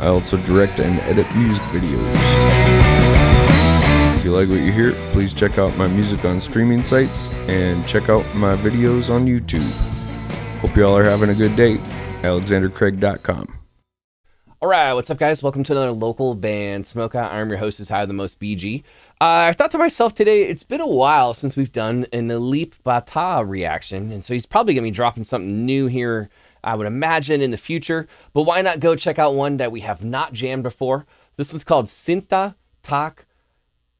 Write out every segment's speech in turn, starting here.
I also direct and edit music videos. If you like what you hear, please check out my music on streaming sites and check out my videos on YouTube. Hope y'all are having a good day. AlexanderCraig.com. All right, what's up, guys? Welcome to another local band smokeout. I'm your host, is High the Most BG. Uh, I thought to myself today, it's been a while since we've done an Alip Ba Ta reaction, and so he's probably gonna be dropping something new here. I would imagine in the future, but why not go check out one that we have not jammed before? This one's called Sinta Tak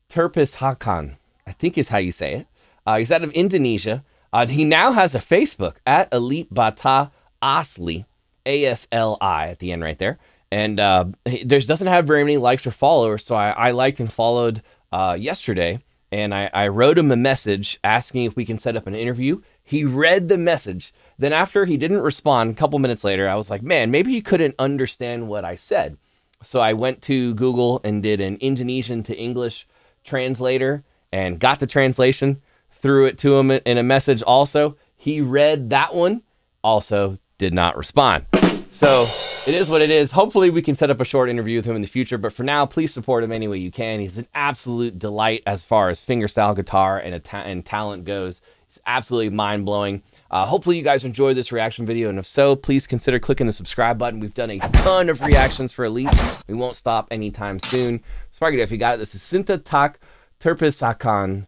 Terpis Hakan, I think is how you say it. Uh, he's out of Indonesia. Uh, he now has a Facebook at Alip Ba Ta Asli, A S L I at the end right there. And uh, he there's doesn't have very many likes or followers, so I, I liked and followed uh, yesterday. And I, I wrote him a message asking if we can set up an interview. He read the message. Then after he didn't respond, a couple minutes later, I was like, man, maybe he couldn't understand what I said. So I went to Google and did an Indonesian to English translator and got the translation, threw it to him in a message also. He read that one, also did not respond. So it is what it is. Hopefully, we can set up a short interview with him in the future. But for now, please support him any way you can. He's an absolute delight as far as fingerstyle guitar and, ta- and talent goes. It's absolutely mind blowing. Uh, hopefully, you guys enjoyed this reaction video. And if so, please consider clicking the subscribe button. We've done a ton of reactions for Alip. We won't stop anytime soon. Sparky, if you got it, this is Sinta Tak Terpis Akan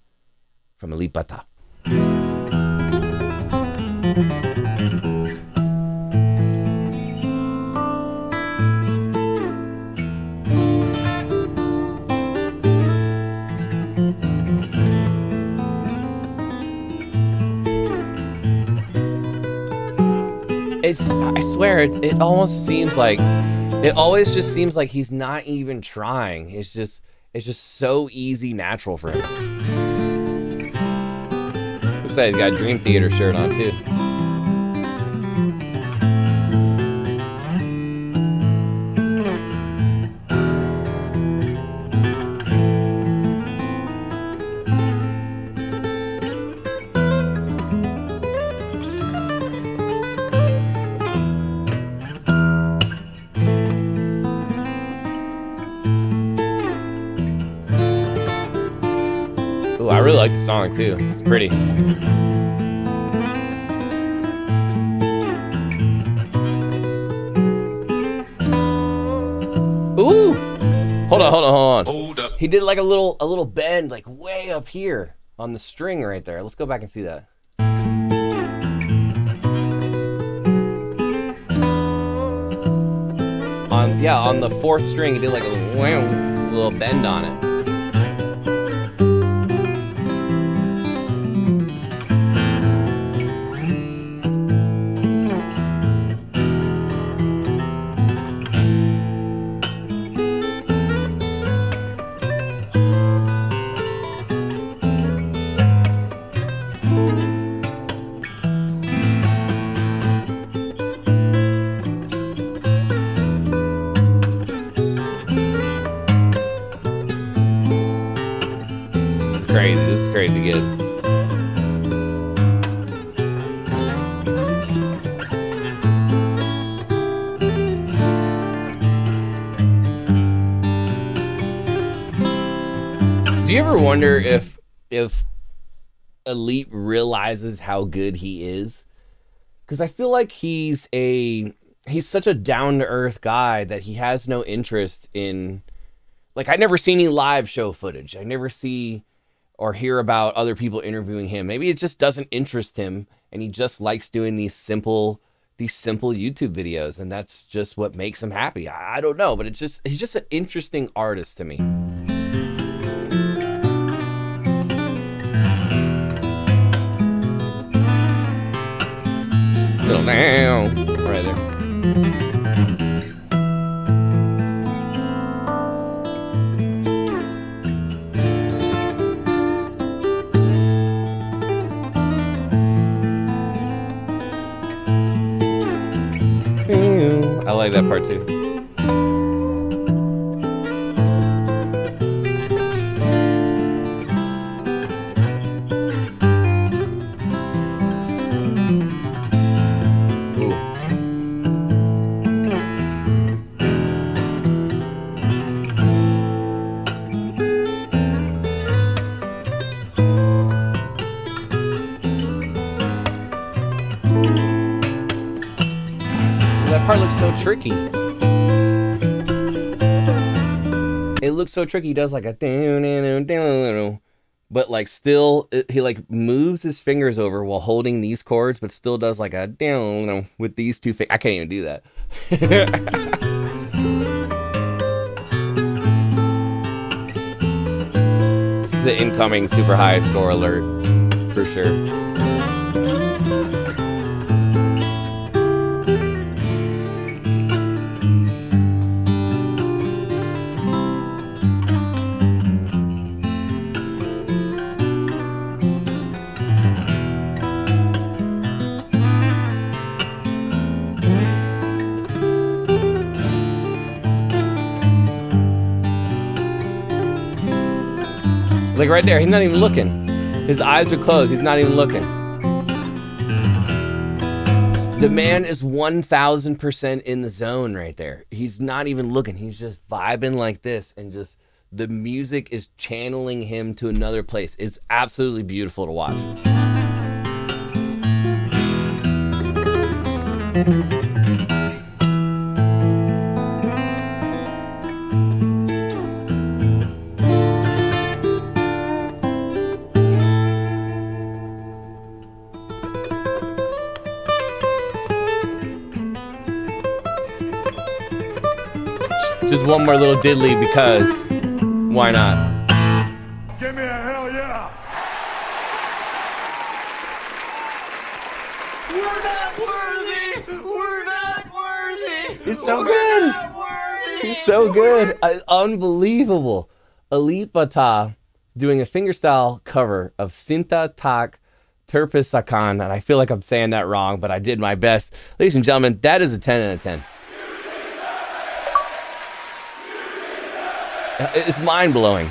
from Alip Ba Ta. It's I swear it, it almost seems like it always just seems like he's not even trying. It's just it's just so easy natural for him. Looks like he's got a Dream Theater shirt on too. I really like the song too. It's pretty. Ooh! Hold on, hold on, hold on. Hold up. He did like a little a little bend like way up here on the string right there. Let's go back and see that. On yeah, on the fourth string, he did like a little, wham, little bend on it. Crazy. This is crazy good. Do you ever wonder if if Alip realizes how good he is? Because I feel like he's a he's such a down to earth guy that he has no interest in like I never see any live show footage. I never see or hear about other people interviewing him. Maybe it just doesn't interest him and he just likes doing these simple these simple YouTube videos and that's just what makes him happy. I, I don't know, but it's just he's just an interesting artist to me. Little down like that part too. So tricky. It looks so tricky. He does like a but like still he like moves his fingers over while holding these chords, but still does like a down with these two fingers. I can't even do that. this is the incoming super high score alert for sure. Like right there, he's not even looking. His eyes are closed. He's not even looking. The man is 1000% in the zone right there. He's not even looking. He's just vibing like this and just the music is channeling him to another place. It's absolutely beautiful to watch. Just one more little diddly because why not? Give me a hell yeah! We're not worthy! We're not worthy! He's so good. He's so good. I- uh, unbelievable. Alip Ba Ta doing a fingerstyle cover of Cinta Tak Terpisahkan. And I feel like I'm saying that wrong, but I did my best. Ladies and gentlemen, that is a 10 out of 10. It's mind blowing.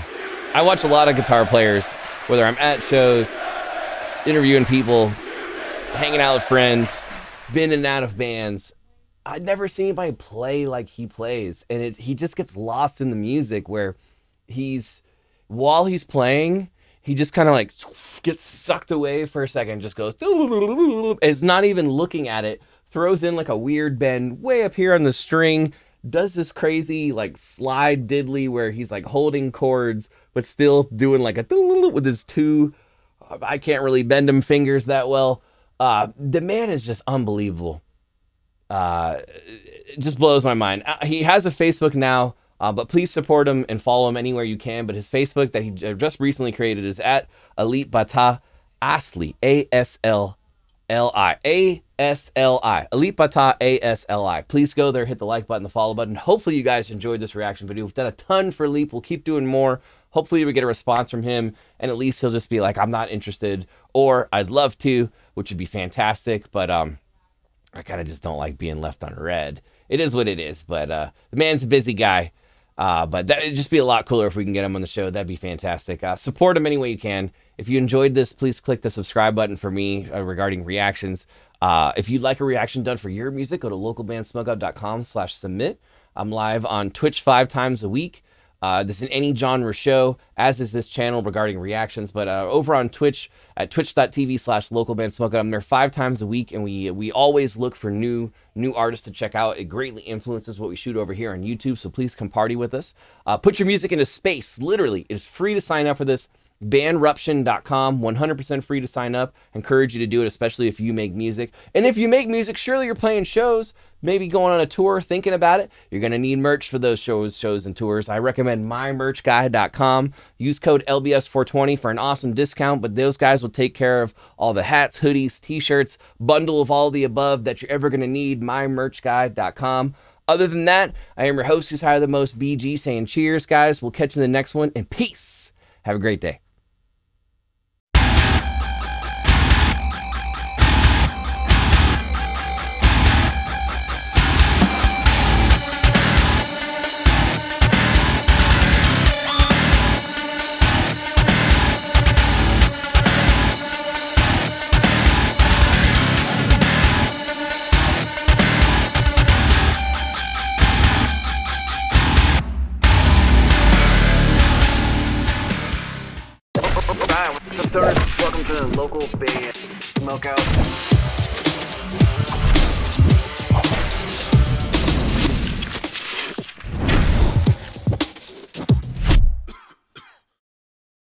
I watch a lot of guitar players, whether I'm at shows, interviewing people, hanging out with friends, been in and out of bands. I'd never seen anybody play like he plays, and it, he just gets lost in the music where he's while he's playing, he just kind of like gets sucked away for a second, just goes, is not even looking at it, throws in like a weird bend way up here on the string, does this crazy like slide diddly where he's like holding chords but still doing like a with his two I can't really bend him fingers that well. Uh, the man is just unbelievable. Uh, it just blows my mind. Uh, he has a Facebook now, uh, but please support him and follow him anywhere you can. But his Facebook that he just recently created is at Alip Ba Ta Asli A S L L I A S L I Alip Ba Ta A S L I. Please go there, hit the like button, the follow button. Hopefully, you guys enjoyed this reaction video. We've done a ton for Leap. We'll keep doing more. Hopefully, we get a response from him, and at least he'll just be like, "I'm not interested," or "I'd love to," which would be fantastic. But um, I kind of just don't like being left on red. It is what it is. But uh, the man's a busy guy. Uh, but that would just be a lot cooler if we can get him on the show. That'd be fantastic. Uh, support him any way you can. If you enjoyed this, please click the subscribe button for me uh, regarding reactions. Uh, if you'd like a reaction done for your music, go to localbandsmokeout.com slash submit. I'm live on Twitch five times a week. Uh, this is an any genre show, as is this channel regarding reactions. But uh, over on Twitch at twitch.tv slash local band smokeout, I'm there five times a week, and we we always look for new new artists to check out. It greatly influences what we shoot over here on YouTube, so please come party with us. Uh, put your music into space. Literally, it is free to sign up for this bandruption.com 100% free to sign up. Encourage you to do it especially if you make music. And if you make music surely you're playing shows maybe going on a tour thinking about it. You're going to need merch for those shows shows and tours. I recommend mymerchguy.com use code lbs420 for an awesome discount but those guys will take care of all the hats hoodies t-shirts bundle of all the above that you're ever going to need mymerchguy.com other than that i am your host who's higher than most bg saying cheers guys. We'll catch you in the next one and peace. Have a great day Welcome to the local Band Smokeout.